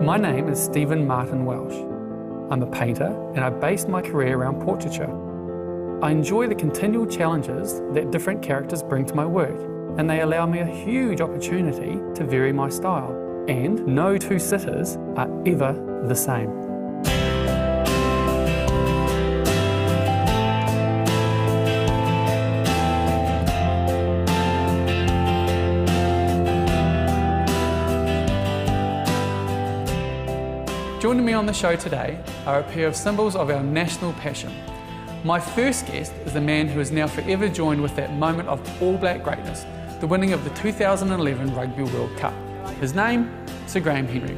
My name is Stephen Martyn Welch. I'm a painter and I based my career around portraiture. I enjoy the continual challenges that different characters bring to my work, and they allow me a huge opportunity to vary my style. And no two sitters are ever the same. Joining me on the show today are a pair of symbols of our national passion. My first guest is the man who is now forever joined with that moment of All Black greatness, the winning of the 2011 Rugby World Cup. His name, Sir Graham Henry.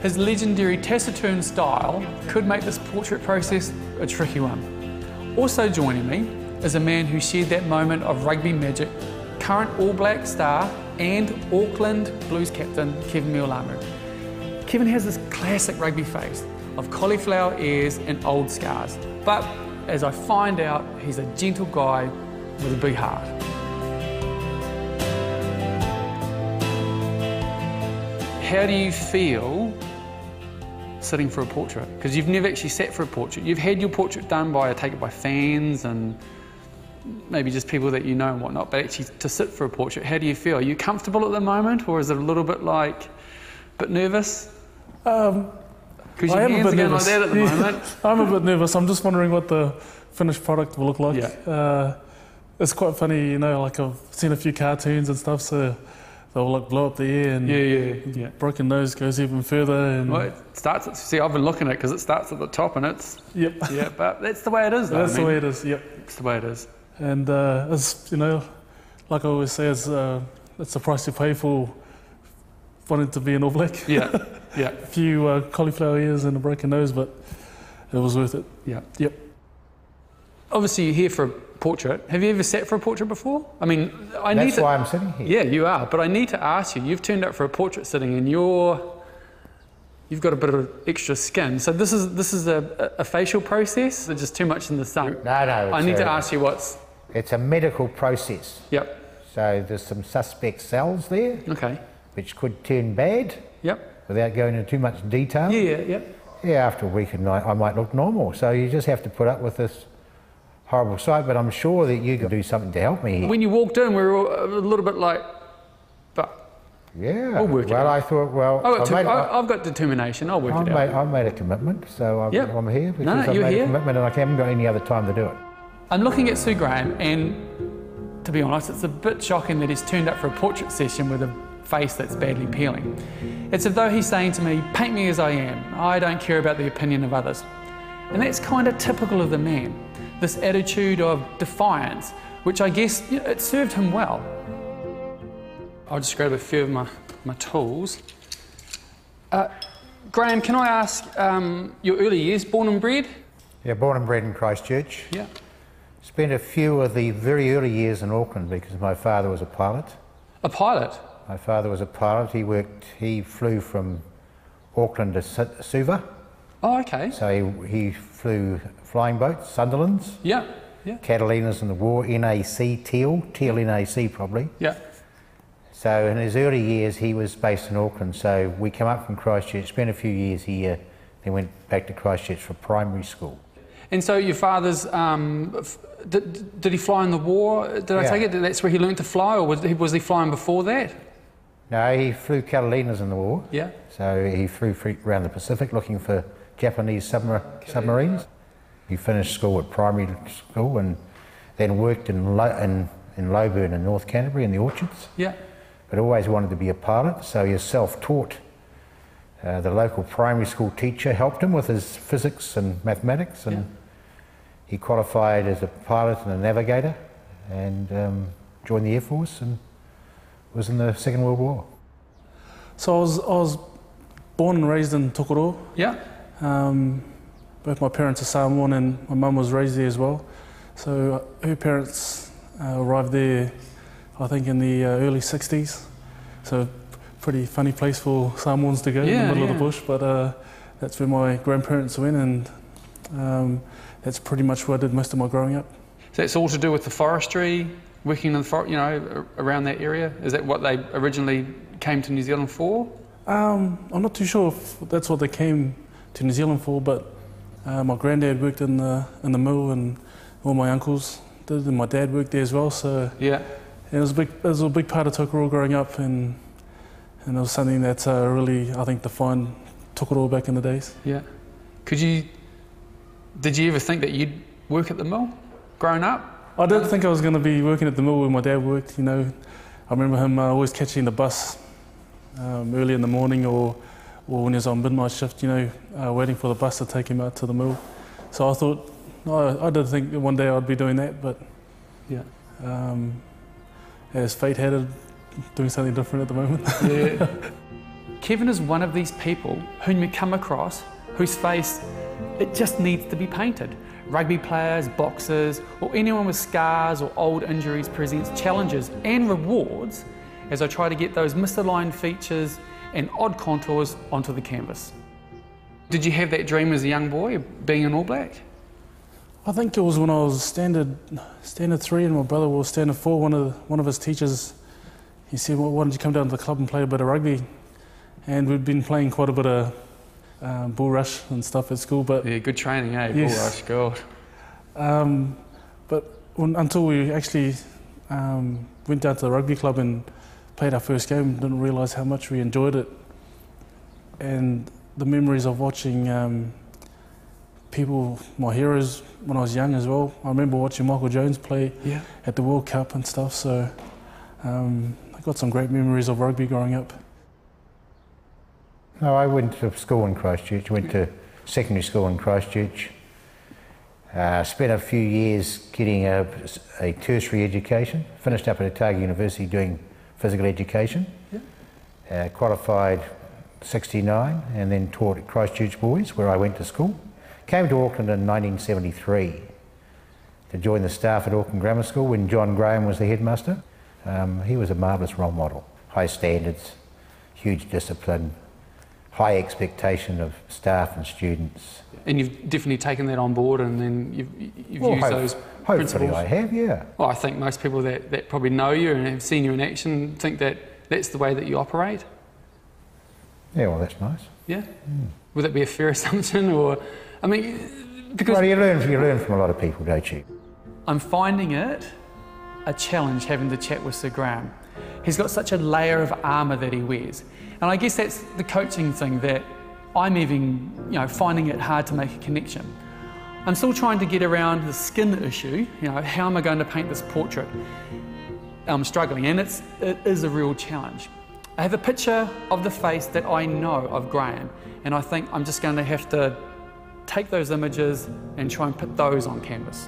His legendary taciturn style could make this portrait process a tricky one. Also joining me is a man who shared that moment of rugby magic, current All Black star and Auckland Blues captain Keven Mealamu. Keven has this classic rugby face of cauliflower ears and old scars. But as I find out, he's a gentle guy with a big heart. How do you feel sitting for a portrait? Because you've never actually sat for a portrait. You've had your portrait done by, I take it, by fans and maybe just people that you know and whatnot, but actually to sit for a portrait, how do you feel? Are you comfortable at the moment or is it a little bit like, a bit nervous? Um, Because I your hands are going like nervous. that at the Yeah. moment. I'm a bit nervous. I'm just wondering what the finished product will look like. Yeah. Uh, it's quite funny, you know, like I've seen a few cartoons and stuff, so they'll like blow up the air and Yeah, yeah, yeah. broken nose goes even further. And Well, it starts at, see, I've been looking at it because it starts at the top and it's, yep, yeah, but that's the way it is. Though, that's I the way it is. Yep. It's the way it is. And uh, it's you know, like I always say, it's uh, it's the price you pay for wanting to be an All Black. Yeah, yeah, a few uh, cauliflower ears and a broken nose, but it was worth it. yeah. Yep. Obviously, you're here for a portrait. Have you ever sat for a portrait before? I mean, I need That's to. why I'm sitting here. Yeah, you are. But I need to ask you. You've turned up for a portrait sitting, and you're. You've got a bit of extra skin. So this is this is a, a facial process. Or just too much in the sun. No, no. I it's need to ask you what's. It's a medical process. Yep. So there's some suspect cells there, Okay. Which could turn bad Yep. without going into too much detail. Yeah. Yeah. Yep. Yeah, after a week and night, I might look normal. So you just have to put up with this horrible sight. But I'm sure that you can do something to help me here. When you walked in, we were a little bit like, but yeah. I'll work it well. I thought, well, I've got, I've made, I, I've got determination. I'll work I've it out. made, I've made a commitment, so I'm, Yep. I'm here because No, I've made here. a commitment and I haven't got any other time to do it. I'm looking at Sir Graham, and to be honest, it's a bit shocking that he's turned up for a portrait session with a face that's badly peeling. It's as though he's saying to me, Paint me as I am. I don't care about the opinion of others. And that's kind of typical of the man this attitude of defiance, which I guess you know, it served him well. I'll just grab a few of my, my tools. Uh, Graham, can I ask um, your early years, born and bred? Yeah, born and bred in Christchurch. Yeah. Spent a few of the very early years in Auckland because my father was a pilot. A pilot? My father was a pilot. He worked. He flew from Auckland to Suva. Oh, okay. So he, he flew flying boats, Sunderlands, Yeah, yeah, Catalinas in the war, NAC, Teal, Teal NAC probably. yeah. So in his early years, he was based in Auckland. So we came up from Christchurch, spent a few years here, then went back to Christchurch for primary school. And so your father's, um, f- did, did he fly in the war? Did I Yeah. take it that that's where he learned to fly, or was he, was he flying before that? No, he flew Catalinas in the war. Yeah. So he flew around the Pacific looking for Japanese submar- submarines. He finished school at primary school and then worked in, Lo- in, in Loburn in North Canterbury in the orchards. Yeah. But always wanted to be a pilot, so he was self-taught. Uh, the local primary school teacher helped him with his physics and mathematics, and Yeah. he qualified as a pilot and a navigator, and um, joined the Air Force and was in the Second World War. So I was, I was born and raised in Tokoroa. Yeah. Um, both my parents are Samoan and my mum was raised there as well. So uh, her parents uh, arrived there, I think, in the uh, early 60s. So pretty funny place for Samoans to go in the middle of the bush. But uh, that's where my grandparents went, and um, that's pretty much where I did most of my growing up. So it's all to do with the forestry, working in the for, you know, around that area. Is that what they originally came to New Zealand for? Um, I'm not too sure if that's what they came to New Zealand for, but uh, my granddad worked in the in the mill, and all my uncles did, and my dad worked there as well. So Yeah. it was a big, it was a big part of Tokoroa growing up, and and it was something that uh, really I think defined Tokoroa back in the days. Yeah. Could you, did you ever think that you'd work at the mill growing up? I didn't think I was going to be working at the mill where my dad worked. You know, I remember him uh, always catching the bus um, early in the morning, or or when he was on midnight shift. You know, uh, waiting for the bus to take him out to the mill. So I thought, I, I did think one day I'd be doing that, but Yeah. um, as fate had it, doing something different at the moment. Yeah. Keven is one of these people whom you come across whose face, it just needs to be painted. Rugby players, boxers, or anyone with scars or old injuries presents challenges and rewards as I try to get those misaligned features and odd contours onto the canvas. Did you have that dream as a young boy, of being an All Black? I think it was when I was standard standard three and my brother was standard four. One of one of his teachers, he said, well, "Why don't you come down to the club and play a bit of rugby?" And we'd been playing quite a bit of um, bull rush and stuff at school, but Yeah, good training, eh? Yes. Bull rush, God. um, but when, until we actually um, went down to the rugby club and played our first game, didn't realise how much we enjoyed it, and the memories of watching. Um, People, my heroes when I was young as well. I remember watching Michael Jones play Yeah. at the World Cup and stuff. So um, I got some great memories of rugby growing up. No, I went to school in Christchurch, went to secondary school in Christchurch. Uh, spent a few years getting a, a tertiary education, finished up at Otago University doing physical education. Uh, qualified 69 and then taught at Christchurch Boys where I went to school. Came to Auckland in 1973 to join the staff at Auckland Grammar School when John Graham was the headmaster. Um, he was a marvellous role model. High standards, huge discipline, high expectation of staff and students. And you've definitely taken that on board and then you've, you've Well, used hope- those hopefully principles. I have, yeah. Well, I think most people that, that probably know you and have seen you in action think that that's the way that you operate. Yeah, well, that's nice. Yeah? Hmm. Would that be a fair assumption? Or, I mean, because Well, you learn, you learn from a lot of people, don't you? I'm finding it a challenge having to chat with Sir Graham. He's got such a layer of armour that he wears. And I guess that's the coaching thing that I'm even, you know, finding it hard to make a connection. I'm still trying to get around the skin issue, you know, how am I going to paint this portrait? I'm struggling and it's, it is a real challenge. I have a picture of the face that I know of Graham and I think I'm just going to have to take those images and try and put those on canvas.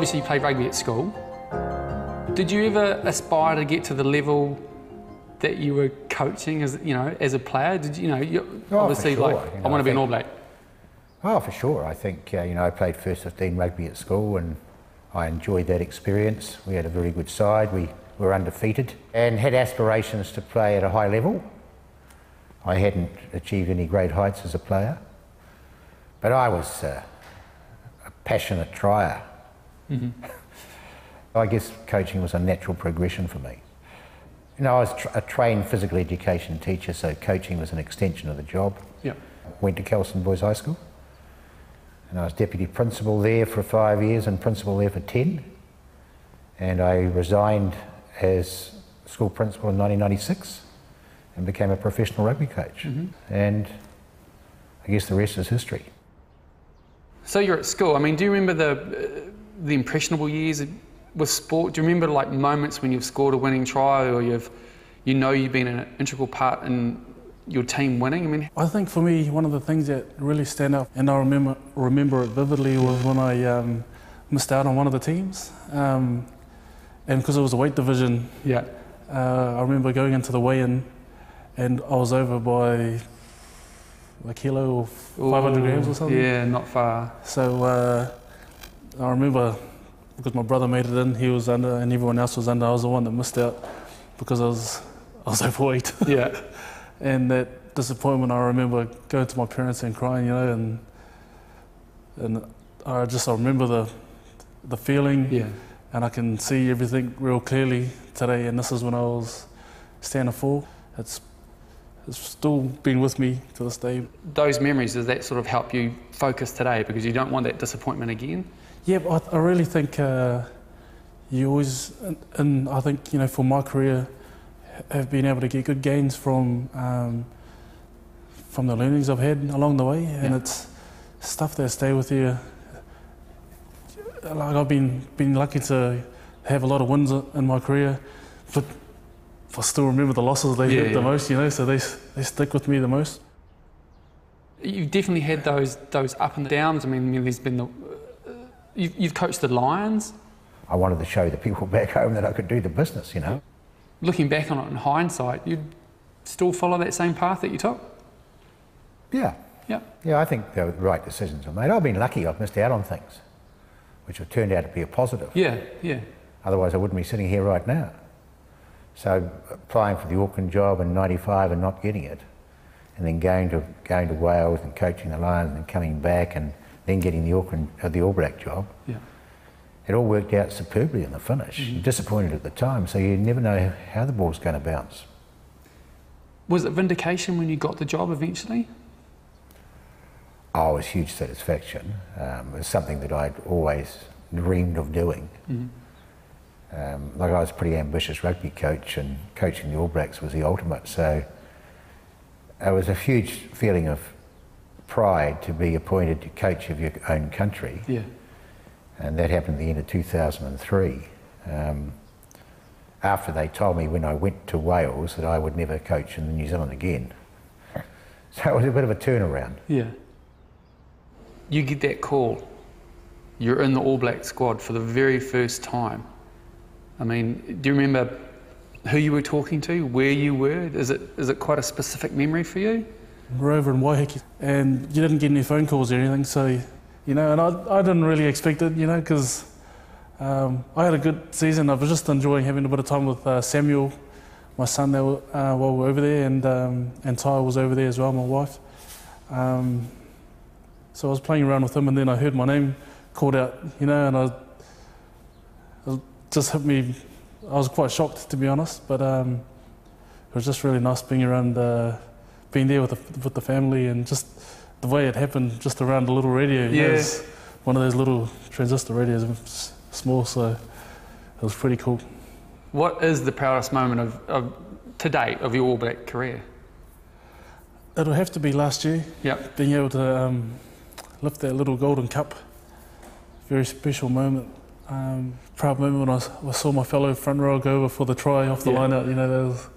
Obviously you played rugby at school. Did you ever aspire to get to the level that you were coaching as you know as a player? Did you, you know you Oh, obviously sure, like you I want to be an All Black. Oh, for sure. I think, uh, you know, I played first 15 rugby at school and I enjoyed that experience. We had a very good side. We were undefeated and had aspirations to play at a high level. I hadn't achieved any great heights as a player, but I was uh, a passionate trier. Mm-hmm. I guess coaching was a natural progression for me. You know, I was tr- a trained physical education teacher, so coaching was an extension of the job. Yeah. Went to Kelston Boys High School, and I was deputy principal there for five years and principal there for 10. And I resigned as school principal in 1996 and became a professional rugby coach. Mm-hmm. And I guess the rest is history. So you're at school. I mean, do you remember the the impressionable years with sport? Do you remember like moments when you've scored a winning try or you've you know you've been an integral part in your team winning? I mean, I think for me, one of the things that really stand out, and I remember remember it vividly, was when I um, missed out on one of the teams, um, and because it was a weight division, yeah, uh, I remember going into the weigh-in, and I was over by a kilo or 500 grams or something. Yeah, not far. So uh, I remember because my brother made it in, he was under, and everyone else was under. I was the one that missed out because I was I was overweight. Yeah. and that disappointment, I remember going to my parents and crying, you know, and and I just I remember the the feeling, Yeah. and I can see everything real clearly today. And this is when I was standing full. It's it's still been with me to this day. Those memories, does that sort of help you focus today because you don't want that disappointment again? Yeah, but I, I really think uh, you always, and, and I think you know, for my career, have been able to get good gains from um, from the learnings I've had along the way, and Yeah. it's stuff that stay with you. Like I've been been lucky to have a lot of wins in my career, but I still remember the losses they Yeah, hit the yeah. most. You know, so they they stick with me the most. You've definitely had those those up and downs. I mean, there's been the. You've, you've coached the Lions. I wanted to show the people back home that I could do the business, you know. Looking back on it in hindsight, you'd still follow that same path that you took. Yeah. Yeah. Yeah, I think the right decisions were made. I've been lucky I've missed out on things, which have turned out to be a positive. Yeah. Yeah. Otherwise, I wouldn't be sitting here right now. So, applying for the Auckland job in '95 and not getting it, and then going to going to Wales and coaching the Lions and coming back and then getting the Auckland uh, the All Black job, Yeah. it all worked out superbly in the finish. You're disappointed at the time, so you never know how the ball's going to bounce. Was it vindication when you got the job eventually? Oh, it was huge satisfaction. Um, it was something that I'd always dreamed of doing. Um, like I was a pretty ambitious rugby coach, and coaching the All Blacks was the ultimate. So it was a huge feeling of pride to be appointed to coach of your own country, Yeah. and that happened at the end of 2003. Um, after they told me when I went to Wales that I would never coach in New Zealand again. So it was a bit of a turnaround. Yeah. You get that call. You're in the All Black squad for the very first time. I mean, do you remember who you were talking to, where you were? Is it is it quite a specific memory for you? We're over in Waiheke, and you didn't get any phone calls or anything. So, you know, and I, I didn't really expect it, you know, because um, I had a good season. I was just enjoying having a bit of time with uh, Samuel, my son, there, uh, while we were over there, and um, and Ty was over there as well, my wife. Um, so I was playing around with him, and then I heard my name called out, you know, and I, it just hit me. I was quite shocked, to be honest, but um, it was just really nice being around. Uh, being there with the, with the family and just the way it happened just around the little radio. know, Yeah. one of those little transistor radios, small, so it was pretty cool. What is the proudest moment of, of to date of your All Black career? It'll have to be last year, Yep. being able to um, lift that little golden cup. Very special moment. Um, proud moment when I saw my fellow front row go over for the try off the Yeah. line out. You know, that was,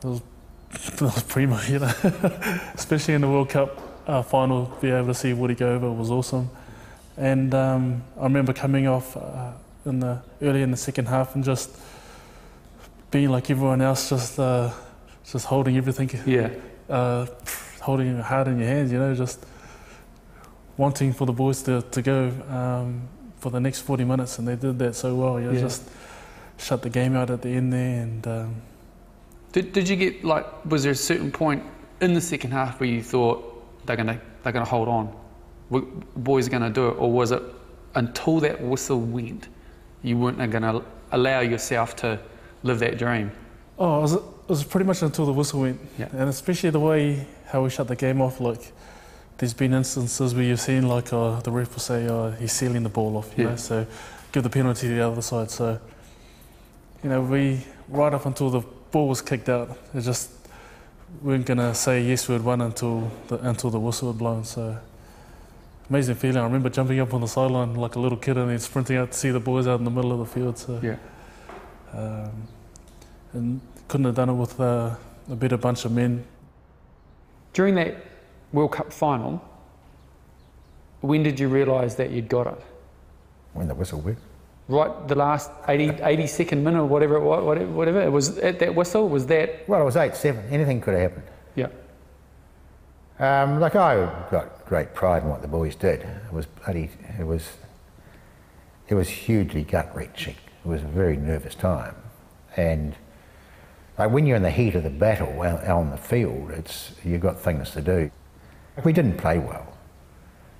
that was, that was primo, you know. Especially in the World Cup uh, final, be able to see Woody go over was awesome. And um, I remember coming off uh, in the early in the second half and just being like everyone else, just uh, just holding everything Yeah. uh, holding it hard in your hands, you know, just wanting for the boys to, to go um, for the next 40 minutes, and they did that so well. You know, Yeah. just shut the game out at the end there, and um, Did, did you get like? Was there a certain point in the second half where you thought they're gonna they're gonna hold on, we, boys are gonna do it, or was it until that whistle went, you weren't gonna allow yourself to live that dream? oh, it was, it was pretty much until the whistle went, Yeah. and especially the way how we shut the game off. Like, there's been instances where you've seen like uh, the ref will say, "Oh, he's sealing the ball off," you Yeah. know, so give the penalty to the other side. So, you know, we right up until the ball was kicked out, it just weren't gonna say yes we'd won until the until the whistle had blown. So amazing feeling. I remember jumping up on the sideline like a little kid and then sprinting out to see the boys out in the middle of the field. So Yeah. um, and couldn't have done it with uh, a better bunch of men. During that World Cup final, when did you realise that you'd got it? When the whistle went. Right, the last 80, 80 second minute or whatever it was, whatever, whatever it was at that whistle. Was that? Well, it was 8 7. Anything could have happened. Yeah. Um, like, I got great pride in what the boys did. It was bloody, it was, it was hugely gut wrenching. It was a very nervous time. And Like when you're in the heat of the battle out on the field, it's you've got things to do. We didn't play well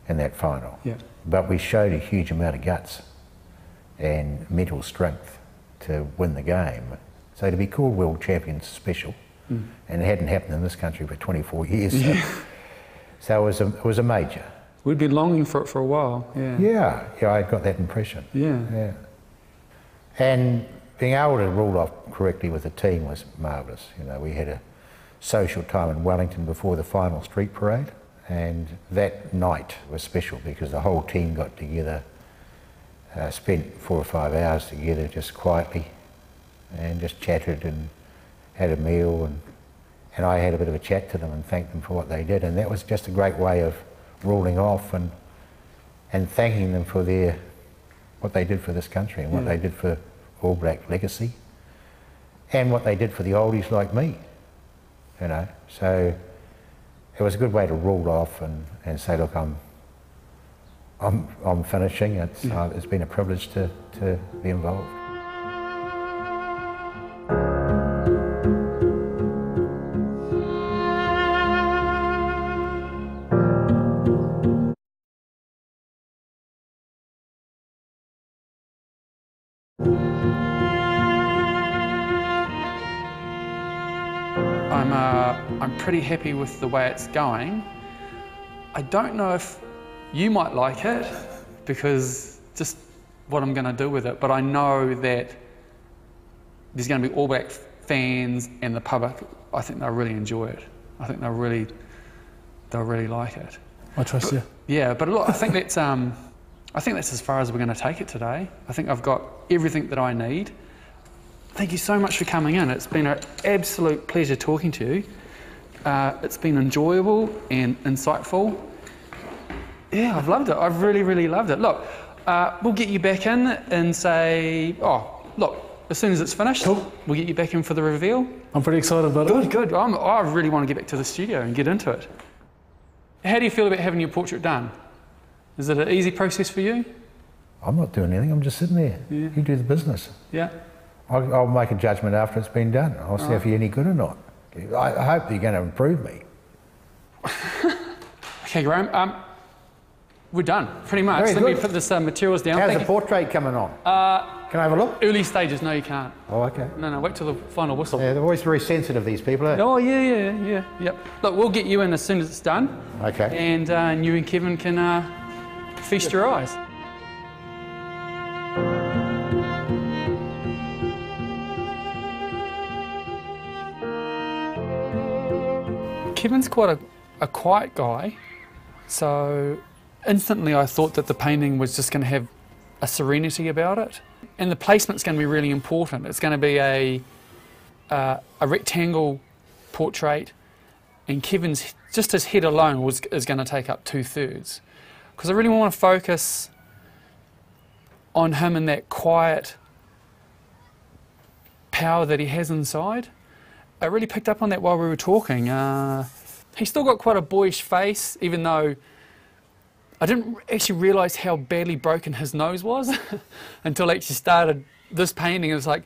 in that final, Yeah. but we showed a huge amount of guts and mental strength to win the game. So to be called world champions is special, hmm. and it hadn't happened in this country for 24 years. So, so it was a, it was a major. We'd been longing for it for a while. Yeah. Yeah, yeah, I got that impression. Yeah. Yeah. And being able to rule off correctly with the team was marvellous. You know, we had a social time in Wellington before the final street parade, and that night was special because the whole team got together, uh, spent four or five hours together just quietly, and just chatted and had a meal, and and I had a bit of a chat to them and thanked them for what they did, and that was just a great way of ruling off and and thanking them for their what they did for this country and what Yeah. they did for All Black legacy and what they did for the oldies like me. You know, so it was a good way to rule off and, and say, look, I'm I'm I'm finishing. It's Yeah. uh, it's been a privilege to, to be involved. I'm, uh, I'm pretty happy with the way it's going. I don't know if you might like it because just what I'm going to do with it, but I know that there's going to be All Black fans and the public. I think they'll really enjoy it. I think they'll really, they'll really like it. I trust you. Yeah, but look, I think that's um, I think that's as far as we're going to take it today. I think I've got everything that I need. Thank you so much for coming in. It's been an absolute pleasure talking to you. Uh, it's been enjoyable and insightful. Yeah, I've loved it. I've really, really loved it. Look, uh, we'll get you back in and say, oh, look, as soon as it's finished, Cool. we'll get you back in for the reveal. I'm pretty excited about it. Good, good. I'm, I really want to get back to the studio and get into it. How do you feel about having your portrait done? Is it an easy process for you? I'm not doing anything. I'm just sitting there. Yeah. You do the business. Yeah. I'll, I'll make a judgment after it's been done. I'll see if you're any good or not. I, I hope you're going to improve me. Okay, Graham. Um, we're done, pretty much. Very Let me put this uh, materials down. How's Thank the you. portrait coming on? Uh, Can I have a look? early stages. No, you can't. Oh, okay. No, no. Wait till the final whistle. Yeah, they're always very sensitive, these people. eh? Oh yeah, yeah, yeah. Yep. Look, we'll get you in as soon as it's done, Okay. and, uh, and you and Keven can uh, feast your eyes. Keven's quite a, a quiet guy, so instantly I thought that the painting was just going to have a serenity about it. And the placement's going to be really important. It's going to be a, uh, a rectangle portrait, and Keven's just his head alone was, is going to take up two thirds. Because I really want to focus on him and that quiet power that he has inside. I really picked up on that while we were talking. Uh, he's still got quite a boyish face, even though I didn't actually realise how badly broken his nose was until I actually started this painting. It was like,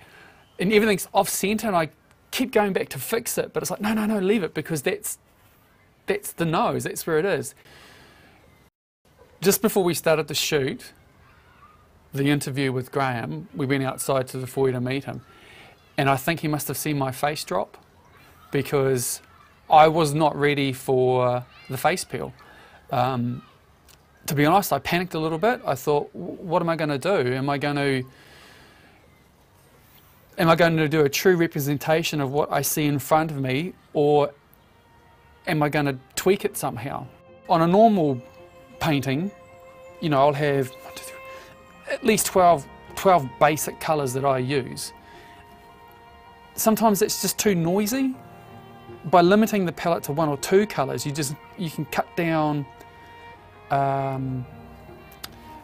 and everything's off centre, and I keep going back to fix it, but it's like, no, no, no, leave it because that's that's the nose, that's where it is. Just before we started the shoot, the interview with Graham, we went outside to the foyer to meet him, and I think he must have seen my face drop because I was not ready for the face peel. Um, to be honest, I panicked a little bit. I thought, what am I going to do? Am I going to am I going to do a true representation of what I see in front of me, or am I going to tweak it somehow? On a normal painting, you know, I'll have at least 12, 12 basic colours that I use. Sometimes it's just too noisy. By limiting the palette to one or two colours, you just you can cut down um,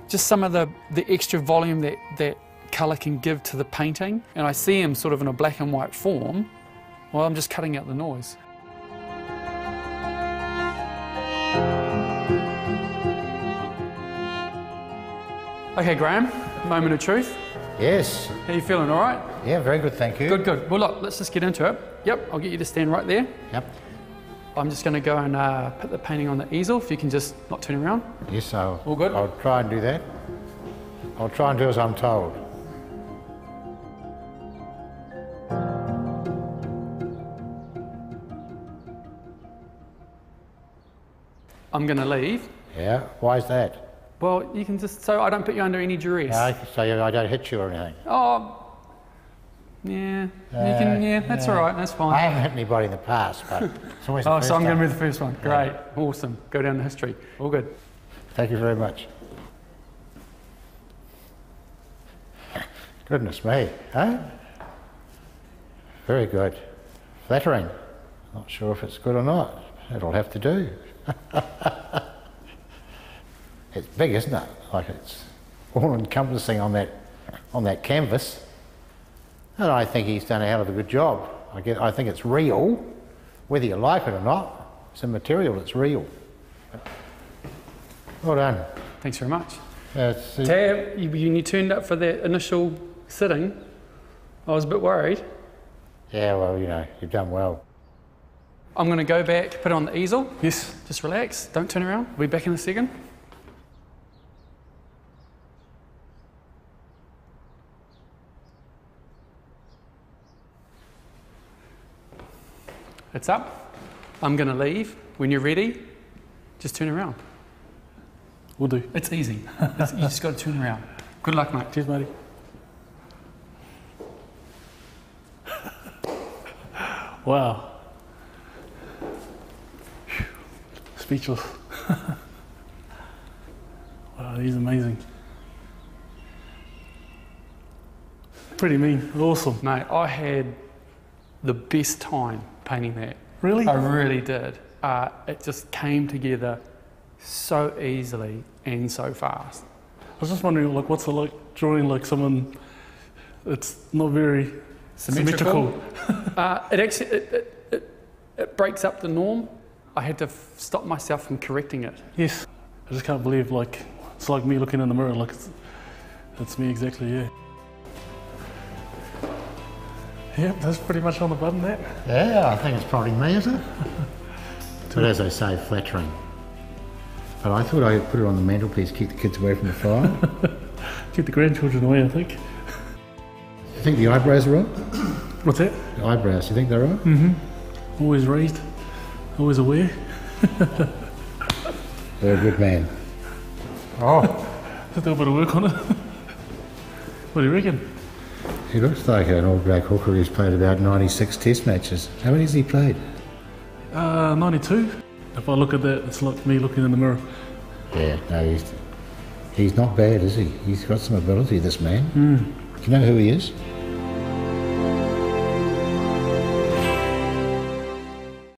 just some of the, the extra volume that, that colour can give to the painting. And I see him sort of in a black and white form, well, I'm just cutting out the noise. Okay, Graham, moment of truth. Yes. How you feeling, all right? Yeah, very good, thank you. Good, good. Well, look, let's just get into it. Yep, I'll get you to stand right there. Yep. I'm just going to go and uh, put the painting on the easel, if you can just not turn around. Yes, I'll, All good? I'll try and do that. I'll try and do as I'm told. I'm going to leave. Yeah, why is that? Well, you can just, so I don't put you under any duress. No, so I don't hit you or anything. Oh, yeah, you can, uh, yeah, that's all right, that's fine. I haven't hit anybody in the past, but it's always Oh, so I'm going to be the first one. Great, awesome. Go down the history. All good. Thank you very much. Goodness me, huh? Very good. Flattering. Not sure if it's good or not. It'll have to do. it's big, isn't it? Like it's all encompassing on that on that canvas. And I think he's done a hell of a good job. I, get, I think it's real, whether you like it or not. It's a material that's real. Well done. Thanks very much. Uh, it's- Tab, you, when you turned up for that initial sitting, I was a bit worried. yeah, well, you know, you've done well. I'm going to go back, put it on the easel. Yes. Just relax, don't turn around. We'll be back in a second. It's up. I'm going to leave. When you're ready, just turn around. We'll do. It's easy. It's- you just got to turn around. Good luck, mate. Cheers, matey. wow. Speechless. wow, he's amazing. Pretty mean. Awesome. Mate, I had the best time painting that. Really? I really did. Uh, it just came together so easily and so fast. I was just wondering, like, what's it like drawing like someone that's not very symmetrical? Uh, it actually it, it, it, it breaks up the norm. I had to f- stop myself from correcting it. Yes. I just can't believe, like, it's like me looking in the mirror, like, it's, it's me exactly, yeah. Yep, that's pretty much on the button, that. Yeah, I think it's probably me, is it? but as I say, flattering. But I thought I would put it on the mantelpiece, keep the kids away from the fire. Keep the grandchildren away, I think. you think the eyebrows are up? What's that? The eyebrows, you think they're up? Mm-hmm. Always raised, always aware. You're a good man. Oh, Just do a bit of work on it. what do you reckon? He looks like an All Black hooker who's played about 96 test matches. How many has he played? Uh, 92. If I look at that, it's like me looking in the mirror. Yeah, no, he's, he's not bad, is he? He's got some ability, this man. Do you know who he is?